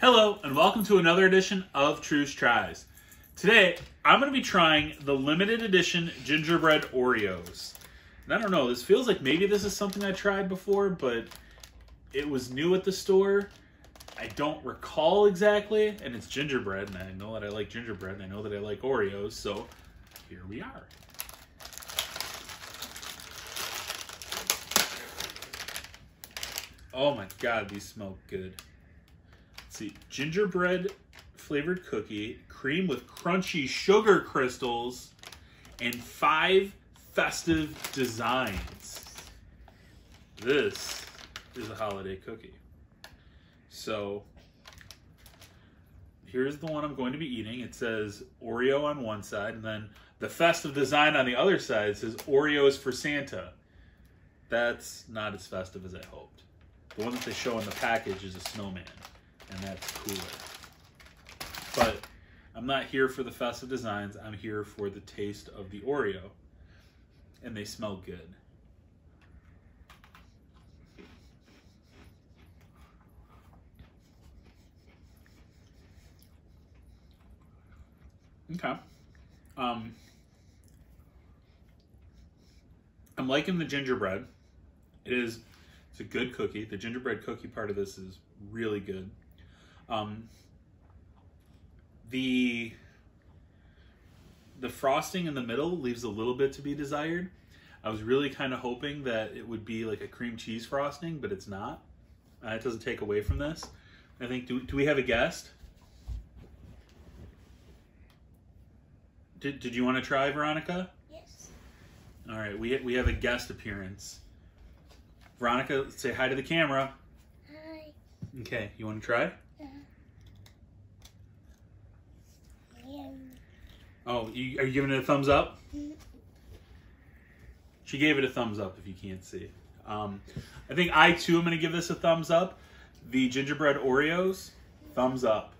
Hello, and welcome to another edition of Treusch Tries. Today, I'm going to be trying the limited edition gingerbread Oreos. And I don't know, this feels like maybe this is something I tried before, but it was new at the store. I don't recall exactly, and it's gingerbread, and I know that I like gingerbread, and I know that I like Oreos, so here we are. Oh my god, these smell good. See, gingerbread flavored cookie, cream with crunchy sugar crystals, and five festive designs. This is a holiday cookie. So here's the one I'm going to be eating. It says Oreo on one side, and then the festive design on the other side says Oreos for Santa. That's not as festive as I hoped. The one that they show in the package is a snowman, and that's cooler. But I'm not here for the festive designs. I'm here for the taste of the Oreo, and they smell good. Okay. Um, I'm liking the gingerbread. It is it's a good cookie. The gingerbread cookie part of this is really good. Um, the the frosting in the middle leaves a little bit to be desired. I was really kind of hoping that it would be like a cream cheese frosting, but it's not. Uh, it doesn't take away from this. I think, do, do we have a guest? Did, did you want to try, Veronica? Yes. All right, we, we have a guest appearance. Veronica, say hi to the camera. Hi. Okay, you want to try? Oh, you, are you giving it a thumbs up? She gave it a thumbs up if you can't see. Um, I think I too am going to give this a thumbs up. The gingerbread Oreos, thumbs up.